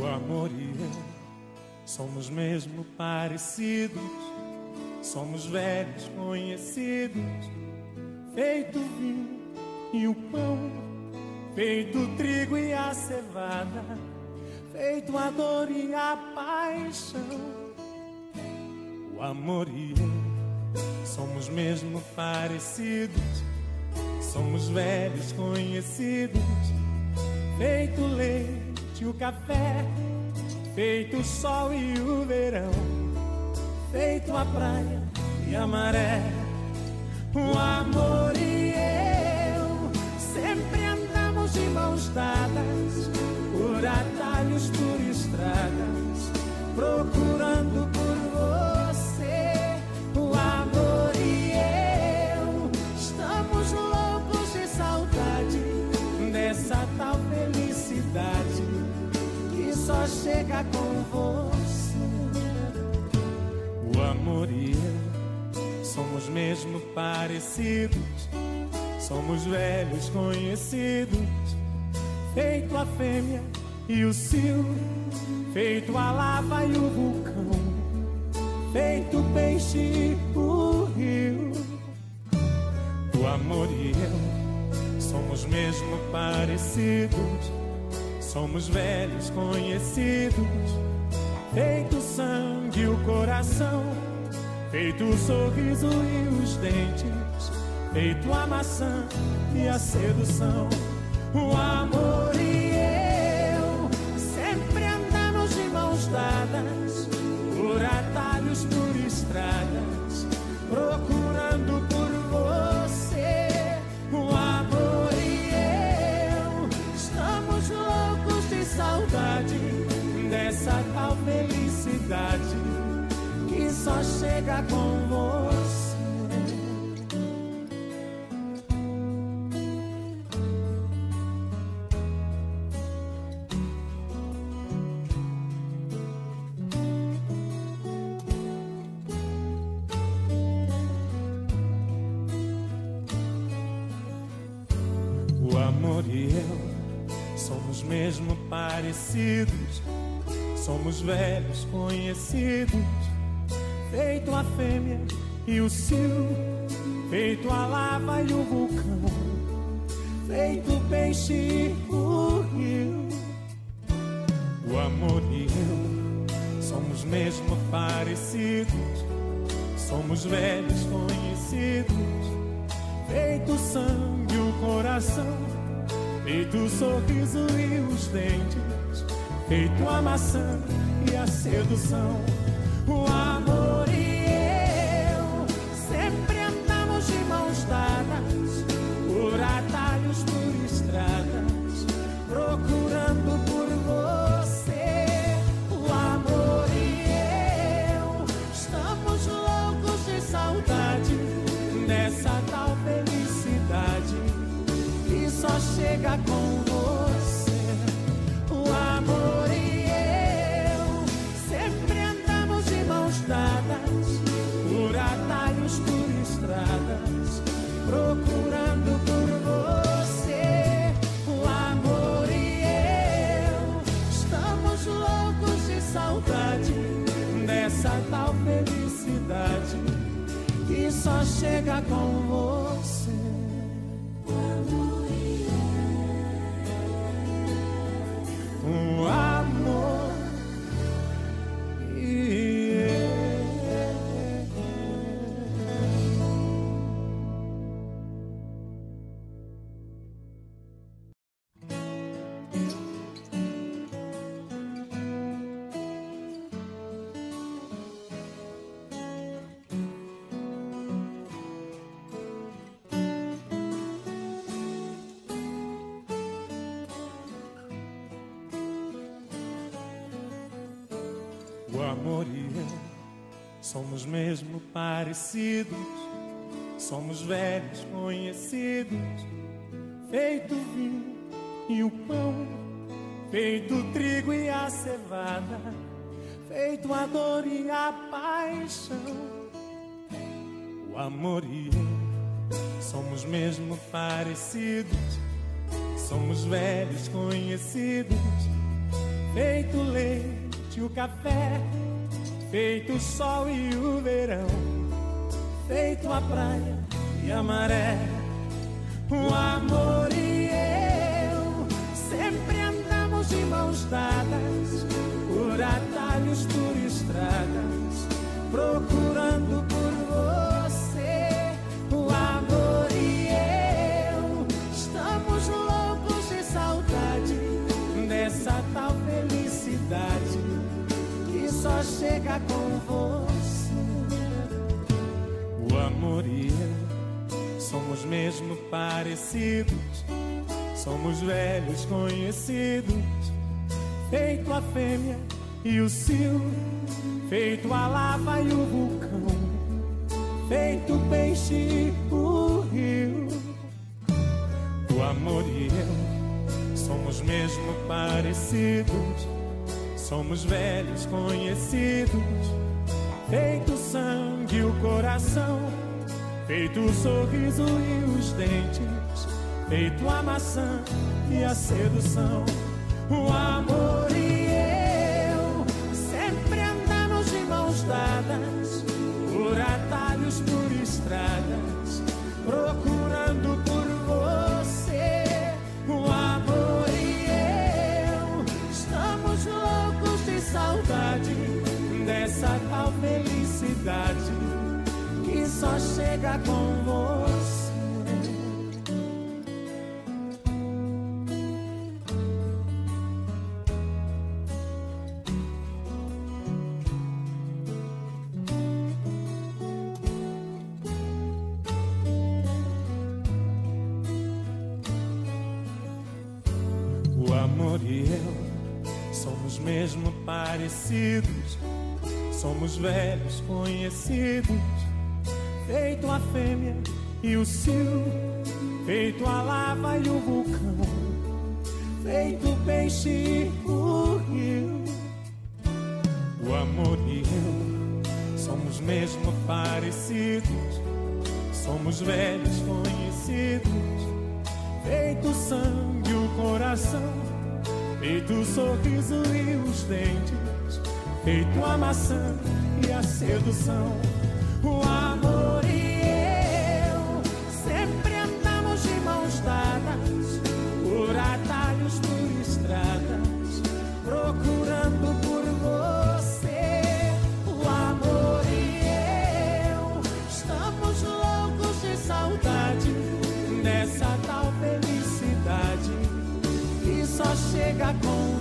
O amor e eu somos mesmo parecidos. Somos velhos conhecidos, feito vinho e o pão, feito trigo e a cevada, feito a dor e a paixão. O amor e eu somos mesmo parecidos, somos velhos conhecidos, feito leite o café, feito o sol e o verão feito a praia e a maré. O amor e eu sempre andamos de mãos dadas, por atalhos, por estradas, amor e eu somos mesmo parecidos. Somos velhos conhecidos. Feito a fêmea e o cio. Feito a lava e o vulcão. Feito o peixe e o rio. O amor e eu somos mesmo parecidos. Somos velhos conhecidos feito sangue o coração, feito o sorriso e os dentes, feito a maçã e a sedução, o amor e eu sempre andamos de mãos dadas, por atalhos, por estradas, procurando com você. O amor e eu somos mesmo parecidos. Somos velhos conhecidos, feito a fêmea e o cio, feito a lava e o vulcão, feito o peixe e o rio. O amor e eu somos mesmo parecidos, somos velhos conhecidos, feito o sangue e o coração, feito o sorriso e os dentes feito a maçã e a sedução. Chega com você. O amor e eu sempre andamos de mãos dadas, por atalhos, por estradas, procurando por você. O amor e eu estamos loucos de saudade dessa tal felicidade que só chega com O amor e eu somos mesmo parecidos. Somos velhos conhecidos, feito vinho e o pão, feito trigo e a cevada, feito a dor e a paixão. O amor e eu somos mesmo parecidos, somos velhos conhecidos. Feito o leite, o café, feito o sol e o verão, feito a praia e a maré, o amor e eu sempre andamos de mãos dadas por atalhos, por estradas, procurando e eu somos mesmo parecidos, somos velhos conhecidos, feito a fêmea e o cio, feito a lava e o vulcão, feito o peixe e o rio. O amor e eu somos mesmo parecidos, somos velhos conhecidos, feito o sangue e o coração, feito o sorriso e os dentes, feito a maçã e a sedução. O amor e eu sempre andamos de mãos dadas. Por atalhos, por estradas, procurando por você. O amor e eu estamos loucos de saudade. Dessa tal felicidade só chega com você. O amor e eu somos mesmo parecidos, somos velhos conhecidos, feito a fêmea e o cio, feito a lava e o vulcão, feito o peixe e o rio. O amor e eu somos mesmo parecidos, somos velhos conhecidos, feito o sangue e o coração, feito o sorriso e os dentes, feito a maçã e a sedução. Chega com